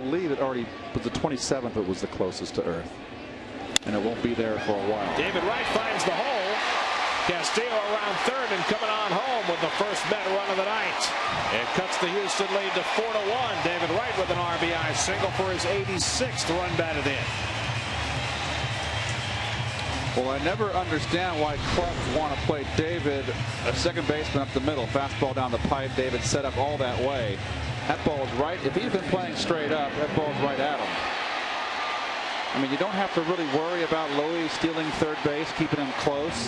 believe it already was the 27th that was the closest to Earth. And it won't be there for a while. David Wright finds the hole. Castillo around third and coming on home with the first Met run of the night. It cuts the Houston lead to 4 to 1. David Wright with an RBI single for his 86th run batted in. Well, I never understand why clubs want to play David, a second baseman up the middle, fastball down the pipe. David set up all that way. That ball is right. If he's been playing straight up, that ball is right at him. I mean, you don't have to really worry about Lowy stealing third base, keeping him close.